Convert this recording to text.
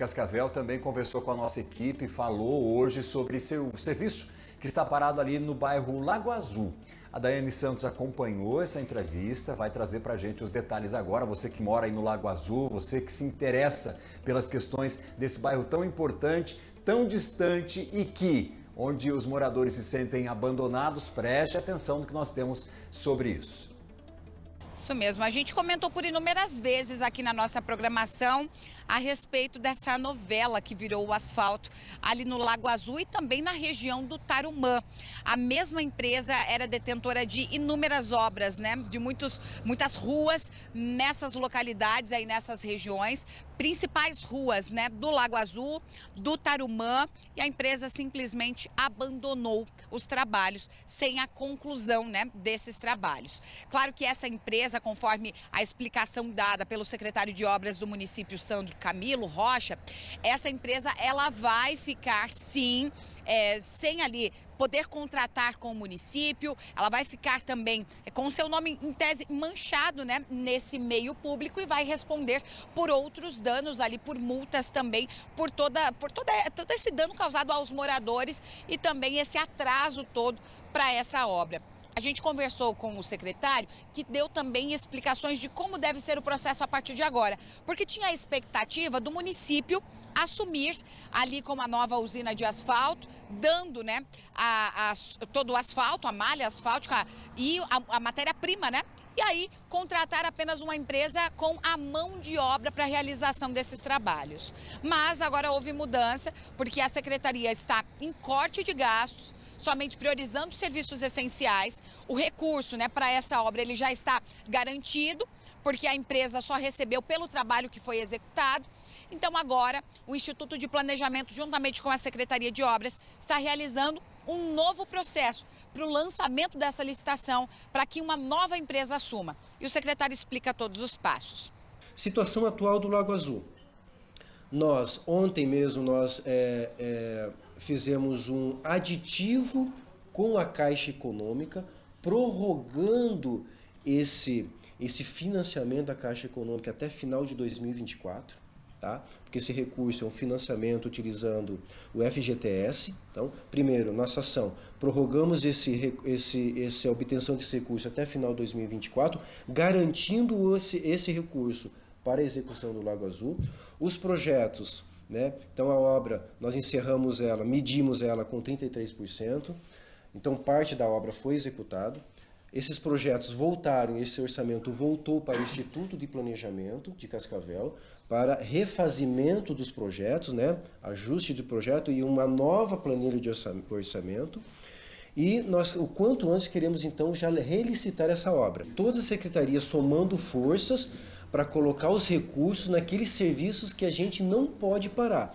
Cascavel também conversou com a nossa equipe falou hoje sobre seu serviço que está parado ali no bairro Lago Azul. A Daiane Santos acompanhou essa entrevista, vai trazer para a gente os detalhes agora. Você que mora aí no Lago Azul, você que se interessa pelas questões desse bairro tão importante, tão distante e que, onde os moradores se sentem abandonados, preste atenção no que nós temos sobre isso. Isso mesmo, a gente comentou por inúmeras vezes aqui na nossa programação a respeito dessa novela que virou o asfalto ali no Lago Azul e também na região do Tarumã. A mesma empresa era detentora de inúmeras obras, né? De muitos, muitas ruas nessas localidades aí nessas regiões, principais ruas, né? Do Lago Azul, do Tarumã e a empresa simplesmente abandonou os trabalhos sem a conclusão, né? Desses trabalhos. Claro que essa empresa, conforme a explicação dada pelo secretário de obras do município, Sandro Camilo Rocha, essa empresa ela vai ficar sim é, sem ali poder contratar com o município, ela vai ficar também com o seu nome em tese manchado, né, nesse meio público e vai responder por outros danos ali, por multas também, por toda, por toda, todo esse dano causado aos moradores e também esse atraso todo para essa obra. A gente conversou com o secretário, que deu também explicações de como deve ser o processo a partir de agora, porque tinha a expectativa do município assumir ali com uma nova usina de asfalto, dando né, a, a, todo o asfalto, a malha asfáltica e a, a matéria-prima, né? E aí contratar apenas uma empresa com a mão de obra para a realização desses trabalhos. Mas agora houve mudança, porque a secretaria está em corte de gastos, somente priorizando serviços essenciais. O recurso né, para essa obra ele já está garantido, porque a empresa só recebeu pelo trabalho que foi executado. Então, agora, o Instituto de Planejamento, juntamente com a Secretaria de Obras, está realizando um novo processo para o lançamento dessa licitação, para que uma nova empresa assuma. E o secretário explica todos os passos. Situação atual do Lago Azul. Nós, ontem mesmo, nós é, é, fizemos um aditivo com a Caixa Econômica, prorrogando esse, esse financiamento da Caixa Econômica até final de 2024. Tá? Porque esse recurso é um financiamento utilizando o FGTS. Então, primeiro, nossa ação, prorrogamos esse, esse, essa obtenção desse recurso até final de 2024, garantindo esse, esse recurso para a execução do Lago Azul. Os projetos, né? Então a obra, nós encerramos ela, medimos ela com 33%. Então parte da obra foi executada. Esses projetos voltaram, esse orçamento voltou para o Instituto de Planejamento de Cascavel para refazimento dos projetos, né? ajuste de projeto e uma nova planilha de orçamento. E nós, o quanto antes, queremos então já relicitar essa obra. Todas as secretarias somando forças para colocar os recursos naqueles serviços que a gente não pode parar.